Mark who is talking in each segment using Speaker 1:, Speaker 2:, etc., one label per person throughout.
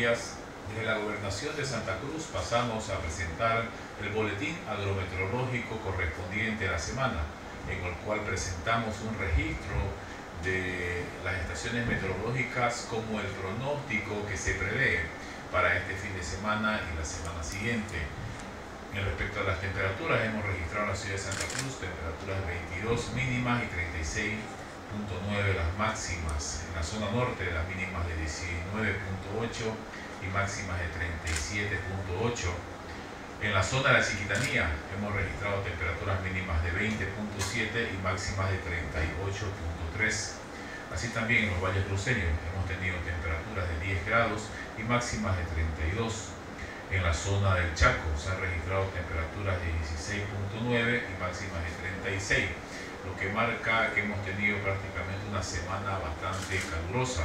Speaker 1: Desde la Gobernación de Santa Cruz pasamos a presentar el boletín agrometeorológico correspondiente a la semana, en el cual presentamos un registro de las estaciones meteorológicas como el pronóstico que se prevé para este fin de semana y la semana siguiente. En respecto a las temperaturas, hemos registrado en la ciudad de Santa Cruz temperaturas 22 mínimas y 36.9 las máximas. En la zona norte, las mínimas de 19.8 y máximas de 37.8. En la zona de la Chiquitanía hemos registrado temperaturas mínimas de 20.7 y máximas de 38.3. Así también en los valles cruceños hemos tenido temperaturas de 10 grados y máximas de 32. En la zona del Chaco se han registrado temperaturas de 16.9 y máximas de 36, lo que marca que hemos tenido prácticamente una semana bastante calurosa.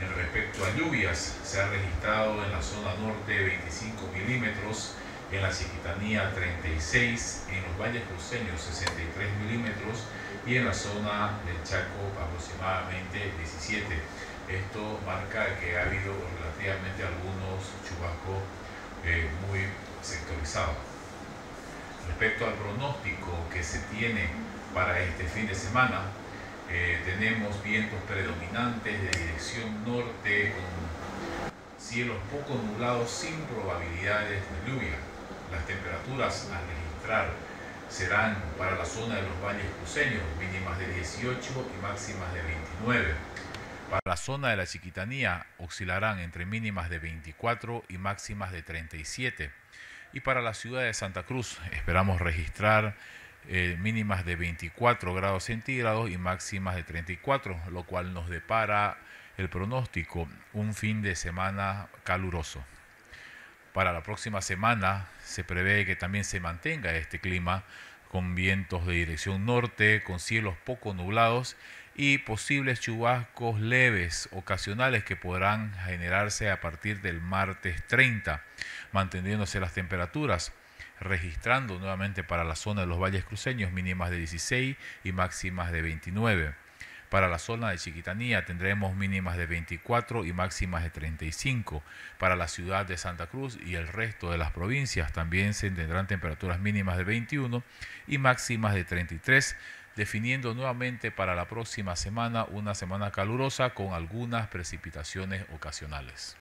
Speaker 1: En respecto a lluvias, se ha registrado en la zona norte 25 milímetros, en la Chiquitanía 36, en los valles cruceños 63 milímetros y en la zona del Chaco aproximadamente 17. Esto marca que ha habido relativamente algunos chubascos eh, muy sectorizados. Respecto al pronóstico que se tiene para este fin de semana, eh, tenemos vientos predominantes de dirección norte con cielos poco nublados sin probabilidades de lluvia. Las temperaturas a registrar serán para la zona de los valles cruceños mínimas de 18 y máximas de 29. Para la zona de la Chiquitanía oscilarán entre mínimas de 24 y máximas de 37. Y para la ciudad de Santa Cruz esperamos registrar eh, mínimas de 24 grados centígrados y máximas de 34, lo cual nos depara el pronóstico un fin de semana caluroso. Para la próxima semana se prevé que también se mantenga este clima con vientos de dirección norte, con cielos poco nublados y posibles chubascos leves ocasionales que podrán generarse a partir del martes 30, manteniéndose las temperaturas registrando nuevamente para la zona de los valles cruceños mínimas de 16 y máximas de 29. Para la zona de Chiquitanía tendremos mínimas de 24 y máximas de 35. Para la ciudad de Santa Cruz y el resto de las provincias también se tendrán temperaturas mínimas de 21 y máximas de 33, definiendo nuevamente para la próxima semana una semana calurosa con algunas precipitaciones ocasionales.